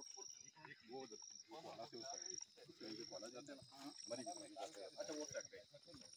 वो उधर से उस साइड जाते हैं ना हाँ, मरीज़ मरीज़ जाते हैं अच्छा वो साइड पे